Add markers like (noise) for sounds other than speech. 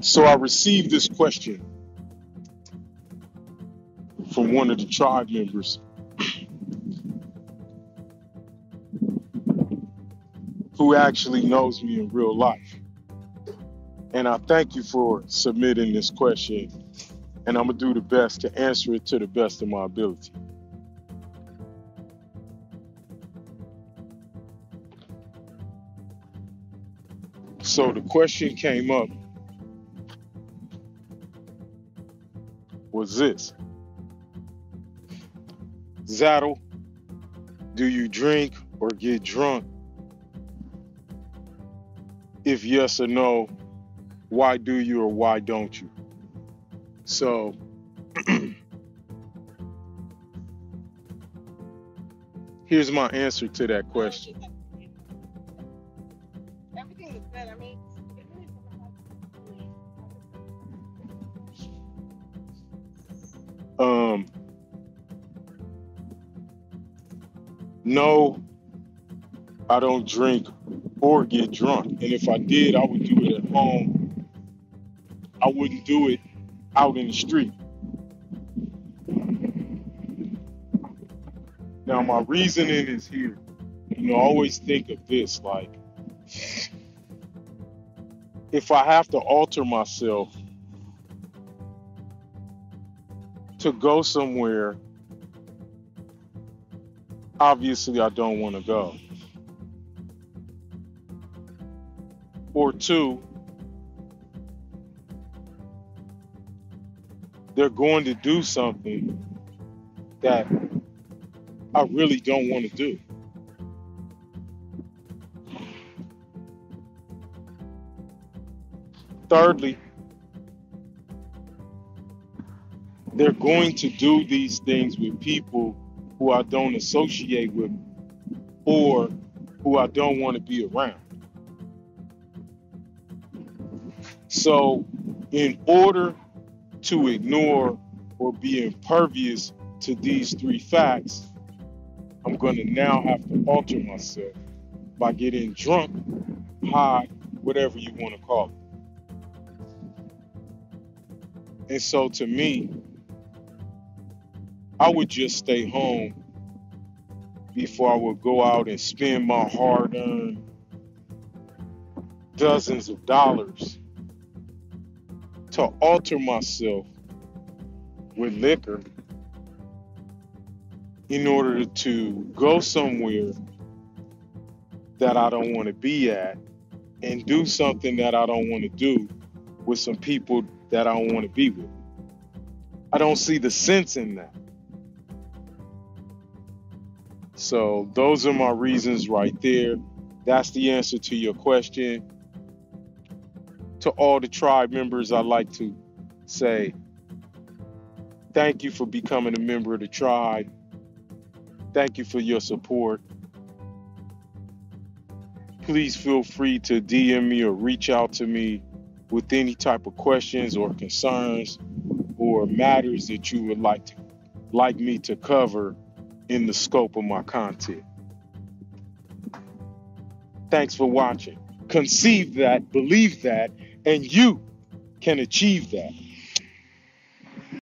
So I received this question from one of the tribe members who actually knows me in real life. And I thank you for submitting this question. And I'm going to do the best to answer it to the best of my ability. So the question came up was this Zattle, do you drink or get drunk? If yes or no, why do you or why don't you? So, (clears throat) here's my answer to that question. Everything is good. I mean, no, I don't drink or get drunk. And if I did, I would do it at home. I wouldn't do it out in the street. Now, my reasoning is here. You know, I always think of this like, if I have to alter myself to go somewhere, obviously I don't want to go. Or two, they're going to do something that I really don't want to do. Thirdly, they're going to do these things with people who I don't associate with or who I don't want to be around. So, in order to ignore or be impervious to these three facts, I'm going to now have to alter myself by getting drunk, high, whatever you want to call it. And so, to me, I would just stay home before I would go out and spend my hard earned dozens of dollars to alter myself with liquor in order to go somewhere that I don't want to be at and do something that I don't want to do with some people that I don't want to be with. I don't see the sense in that. So, those are my reasons right there. That's the answer to your question. To all the tribe members, I'd like to say thank you for becoming a member of the tribe. Thank you for your support. Please feel free to DM me or reach out to me with any type of questions or concerns or matters that you would like to like me to cover in the scope of my content. Thanks for watching. Conceive that, believe that, and you can achieve that.